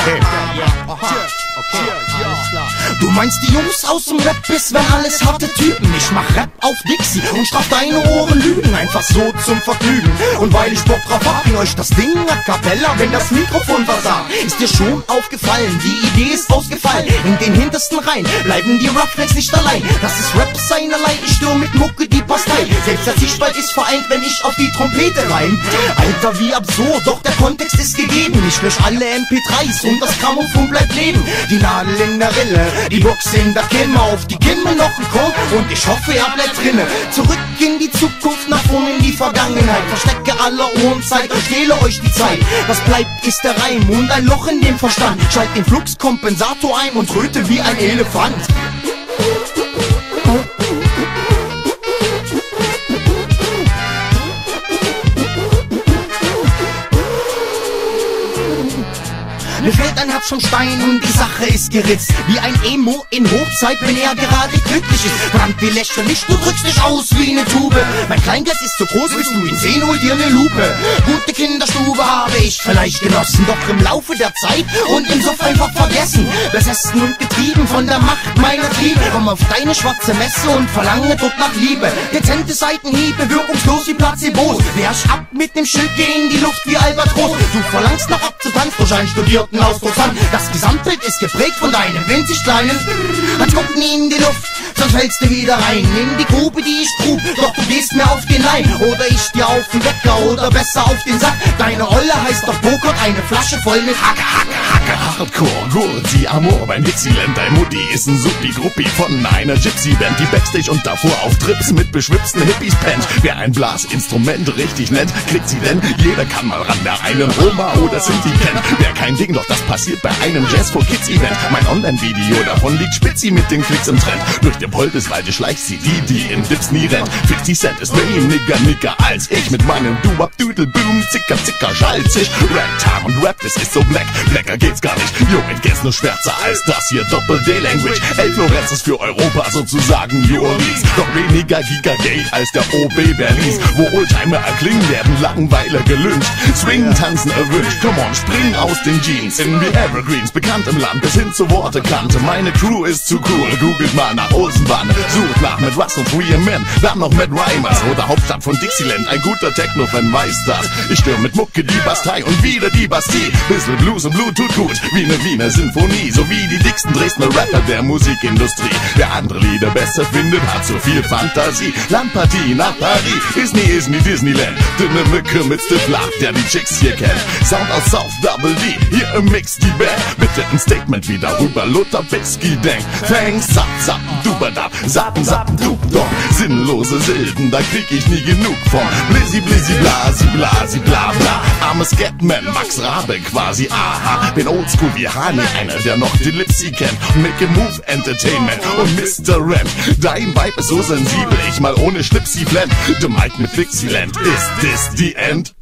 Okay. Yeah, yeah. Uh-huh. Okay. Du meinst die Jungs aus dem Rap bis wenn alles harte Typen. Ich mach Rap auf Dixie und straf deine Ohren Lügen. Einfach so zum Vergnügen. Und weil ich Bock drauf hab, euch das Ding a cappella Wenn das Mikrofon versagt, ist dir schon aufgefallen Die Idee ist ausgefallen, in den hintersten Reihen Bleiben die Roughnecks nicht allein. Das ist Rap seinerlei, ich störe mit Mucke die Pastei. Selbst der Sichtspalt ist vereint, wenn ich auf die Trompete rein. Alter, wie absurd, doch der Kontext ist gegeben. Ich lösch alle MP3s und das Grammophon bleibt leben. Die Nadel in der Rille, die Box in der Kimme Auf die Kimme noch ein Korn. Und ich hoffe, er bleibt drinne Zurück in die Zukunft, nach vorne in die Vergangenheit. Verstecke alle Ohrenzeit und stehle euch die Zeit. Was bleibt ist der Reim und ein Loch in dem Verstand. Schalt den Fluxkompensator ein und röte wie ein Elefant Mir fällt ein Herz vom Stein und die Sache ist geritzt. Wie ein Emo in Hochzeit, wenn er gerade glücklich ist. Verdammt, wir lächeln nicht, du drückst dich aus wie eine Tube. Mein Kleingeld ist zu groß, willst du ihn sehen, hol dir eine Lupe. Gute Kinderstube habe ich vielleicht genossen, doch im Laufe der Zeit und im Suff einfach vergessen. Besessen und getrieben von der Macht meiner Triebe. Komm auf deine schwarze Messe und verlange dort nach Liebe. Dezente Seitenhiebe, wirkungslos wie Placebos. Wärst ab mit dem Schild, geh in die Luft wie Albatros. Du verlangst noch abzutanzen, durch studierten Ausdrucksand. Das Gesamtbild ist geprägt von deinem winzig kleinen. Als guck nie in die Luft, sonst fällst du wieder rein. In die Grube, die ich grub, doch du gehst mir auf den Leim. Oder ich dir auf den Wecker oder besser auf den Sack. Deine Olle heißt doch Pokert, eine Flasche voll mit Hacke, Hacke, Hacke. Hardcore, Gurzi, Amor beim Dixieland. Dein Mutti ist ein Supi-Gruppi von einer Gypsy-Band, die Backstage und davor auf Trips mit beschwipsten Hippies pennt. Wer ein Blasinstrument richtig nennt, kriegt sie denn? Jeder kann mal ran, der einen Roma oder Sinti kennt. Wer kein Ding, doch das passiert bei einem Jazz for Kids Event. Mein Online-Video davon liegt spitzi mit den Klicks im Trend. Durch den Poldeswalde schleicht sie die, die in Dips nie rennt. 50 Cent ist weniger Nigger als ich mit meinem Do-Up Doodle Boom, Zicker, Zicker, schalzig. Ragtime und Rap, das ist so black, blacker geht's gar nicht. Junge, geht's nur schwärzer als das hier Doppel-D-Language. El Florenz ist für Europa sozusagen New Orleans. Doch weniger Gigagate als der OB Berlins. Wo Oldtimer erklingen, werden Langweiler gelünscht. Swingen, tanzen erwünscht, come on, springen aus den Jeans. In die Evergreens, bekannt im Land, bis hin zur Wortekante. Meine Crew ist zu cool, googelt mal nach Olsenbahn. Sucht nach mit Russell, Three Men, dann noch mit Rhymers. Oder Hauptstadt von Dixieland, ein guter Techno-Fan weiß das. Ich störe mit Mucke die Bastei und wieder die Bastille. Bisschen Blues und Blue tut gut, wie ne Wiener Sinfonie. So wie die dicksten Dresdner Rapper der Musikindustrie. Wer andere Lieder besser findet, hat so viel Fantasie. Landpartie nach Paris, nie, ist nie Disneyland. Dünne Mücke mit Stiflach, der die Chicks hier kennt. Sound aus South Double D, hier im Mix die Band. Bitte ein Statement wie darüber Luther Bisky denkt. Thanks, zap, zap, dubadab, sappen, sappen, dub, doch. Sinnlose Silben, da krieg ich nie genug von. Blizzy, blizzy, blasi, blasi, bla, bla. Armes Scatman, Max Rabe quasi, aha. Bin oldschool wie Hani, einer, der noch die Lipsy kennt. Make a Move Entertainment und Mr. Ram. Dein Vibe ist so sensibel, ich mal ohne Schlipsy blend. The Mike mit Dixieland, ist this the end?